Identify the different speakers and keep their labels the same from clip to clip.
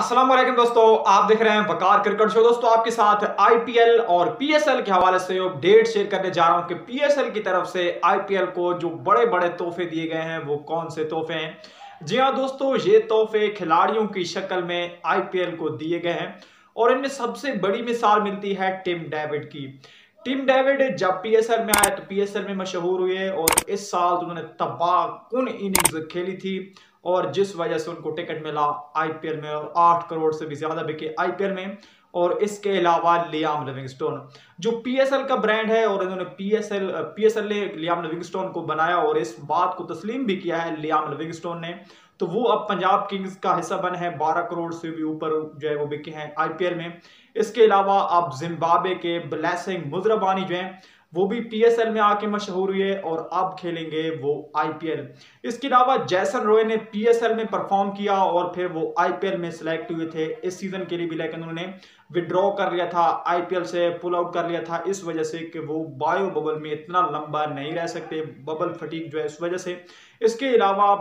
Speaker 1: वालेकुम दोस्तों, आप देख रहे हैं वकार क्रिकेट शो। दोस्तों, आपके साथ आईपीएल और पीएसएल के हवाले से अपडेट शेयर करने जा रहा हूँ कि पीएसएल की तरफ़ से आईपीएल को जो बड़े बड़े तोहफे दिए गए हैं, वो कौन से तोहफे हैं? जी हाँ दोस्तों, ये तोहफे खिलाड़ियों की शक्ल में आईपीएल को दिए गए हैं और इनमें सबसे बड़ी मिसाल मिलती है टिम डेविड की। टिम डेविड जब पीएसएल में आए तो पीएसएल में मशहूर हुए और इस साल तो उन्होंने तबाह कुन इनिंग्स खेली थी। और जिस वजह से उनको टिकट मिला आईपीएल में और आठ करोड़ से भी ज़्यादा बिके आईपीएल में, और इसके अलावा लियाम लिविंगस्टोन, जो पीएसएल का ब्रांड है और इन्होंने पीएसएल पीएसएल ने लियाम लिविंगस्टोन को बनाया और इस बात को तस्लीम भी किया है लियाम लिविंगस्टोन ने तो वो अब पंजाब किंग्स का हिस्सा बने हैं, बारह करोड़ से भी ऊपर जो है वो बिके हैं आईपीएल में। इसके अलावा अब जिम्बाब्वे के ब्लैसिंग मुजरबानी जो है वो भी पीएसएल में आके मशहूर हुए और अब खेलेंगे वो आईपीएल इसके अलावा जैसन रॉय ने पीएसएल में परफॉर्म किया और फिर वो आईपीएल में सिलेक्ट हुए थे। इस सीज़न के लिए भी लेकिन उन्होंने। विड्रॉ कर लिया था आईपीएल से पुल आउट कर लिया था, इस वजह से कि वो बायो बबल में इतना लंबा नहीं रह सकते बबल फटीक जो है इस वजह से। इसके अलावा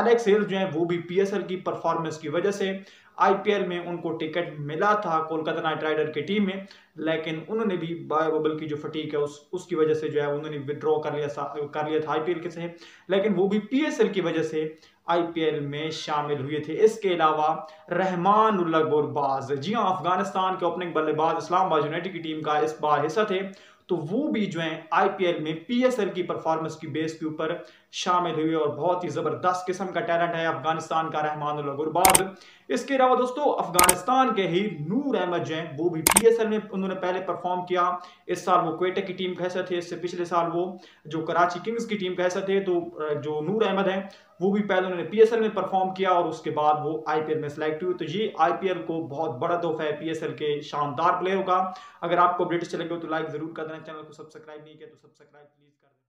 Speaker 1: एलेक्स हिल जो है, वो भी पीएसएल की परफॉर्मेंस की वजह से आईपीएल में उनको टिकट मिला था कोलकाता नाइट राइडर की टीम में, लेकिन उन्होंने भी बायो बबल की जो फटीक है, उस, उसकी वजह से जो है, उन्होंने विड्रॉ कर लिया कर लिया था आईपीएल के से। लेकिन वो भी पीएसएल की वजह से आईपीएल में शामिल हुए थे। इसके अलावा रहमान गुरबाज जी हाँ अफ़गानिस्तान के ओपनिंग बल्लेबाज इस्लामाबाद यूनाइटेड की टीम का इस बार हिस्सा थे। तो वो भी जो है आईपीएल में पीएसएल की परफॉर्मेंस की बेस के ऊपर शामिल हुए और बहुत ही ज़बरदस्त किस्म का टैलेंट है अफ़गानिस्तान का रहमान गुरबाज इसके अलावा दोस्तों, अफ़गानिस्तान के ही नूर अहमद जो है, वो भी पीएसएल में उन्होंने पहले परफॉर्म किया। इस साल वो क्वेटा की टीम का थे? इससे पिछले साल वो जो कराची किंग्स की टीम का थे? तो जो नूर अहमद है, वो भी पहले उन्होंने पीएसएल में परफॉर्म किया और उसके बाद वो आईपीएल में सिलेक्ट हुए तो ये आईपीएल को बहुत बड़ा तोहफा है पीएसएल के शानदार प्लेयर का। अगर आपको अपडेट चलेगा तो लाइक ज़रूर कर चैनल को सब्सक्राइब नहीं किया तो सब्सक्राइब प्लीज़ कर देना।